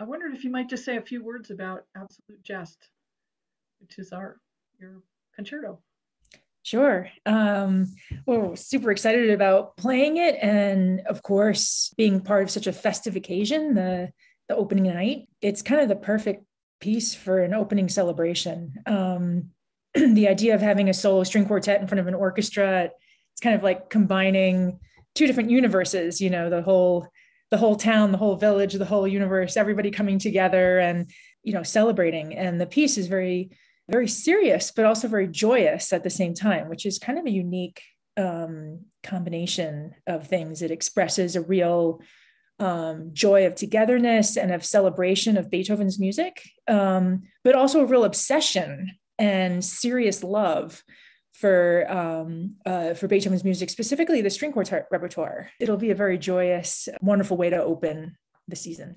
I wondered if you might just say a few words about Absolute Jest, which is our your concerto. Sure. Um, well, super excited about playing it, and of course, being part of such a festive occasion, the the opening night. It's kind of the perfect piece for an opening celebration. Um, the idea of having a solo string quartet in front of an orchestra, it's kind of like combining two different universes. You know, the whole the whole town, the whole village, the whole universe, everybody coming together and you know celebrating. And the piece is very very serious, but also very joyous at the same time, which is kind of a unique um, combination of things. It expresses a real um, joy of togetherness and of celebration of Beethoven's music, um, but also a real obsession and serious love for um, uh, for Beethoven's music, specifically the string quartet repertoire. It'll be a very joyous, wonderful way to open the season.